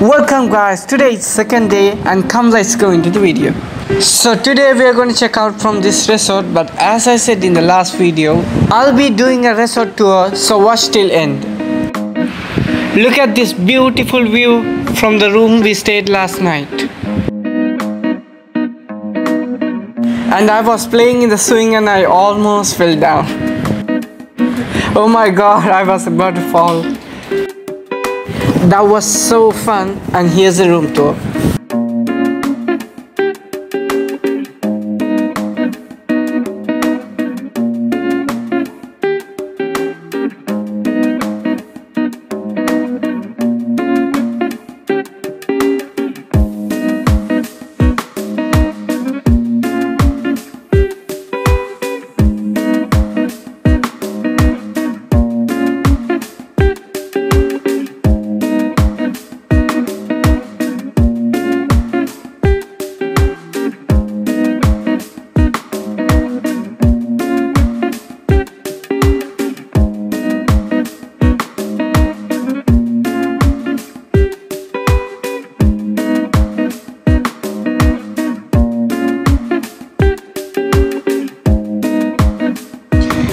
Welcome guys, today is second day and come let's go into the video. So today we are going to check out from this resort but as I said in the last video, I'll be doing a resort tour so watch till end. Look at this beautiful view from the room we stayed last night. And I was playing in the swing and I almost fell down. Oh my god, I was about to fall. That was so fun and here's the room tour.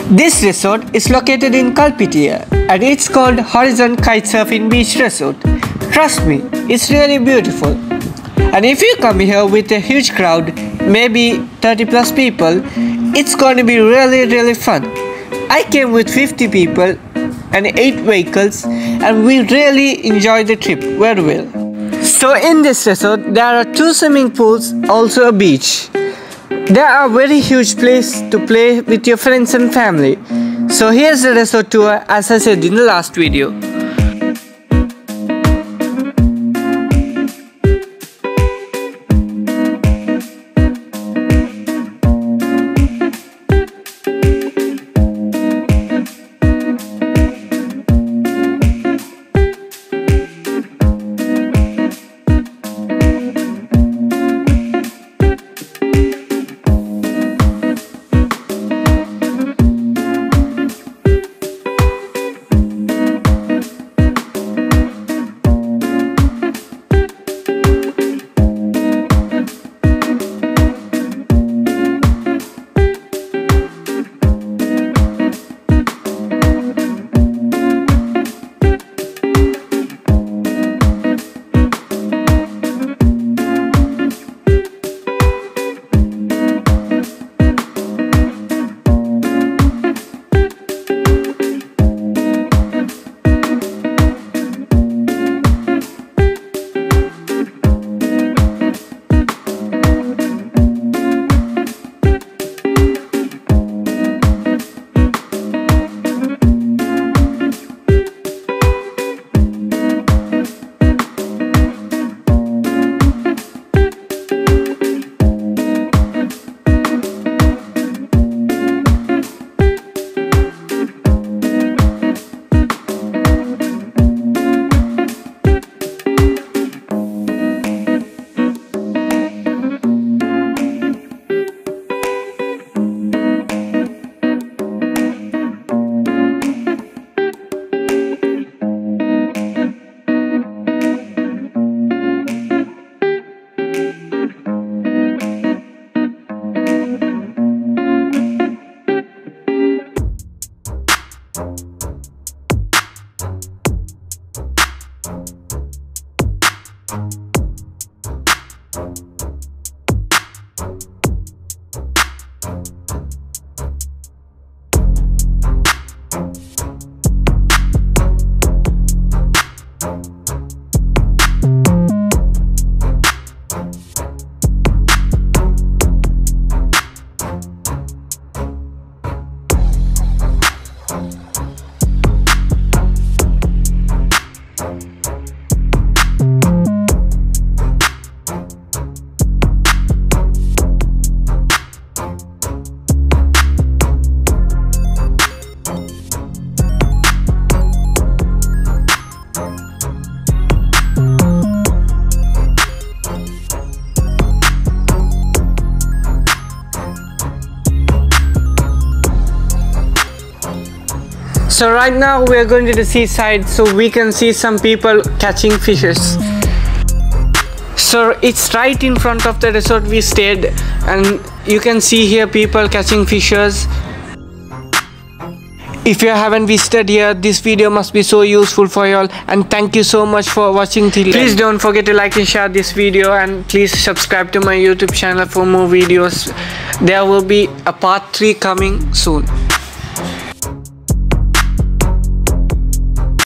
This resort is located in Kalpitia and it's called Horizon Kitesurfing Beach Resort. Trust me, it's really beautiful. And if you come here with a huge crowd, maybe 30 plus people, it's going to be really really fun. I came with 50 people and 8 vehicles and we really enjoyed the trip very well. So in this resort there are two swimming pools, also a beach. There are very huge place to play with your friends and family. So here's the resort tour as I said in the last video. So right now we are going to the seaside so we can see some people catching fishes. so it's right in front of the resort we stayed and you can see here people catching fishes. If you haven't visited here this video must be so useful for you all and thank you so much for watching till please don't forget to like and share this video and please subscribe to my youtube channel for more videos. There will be a part 3 coming soon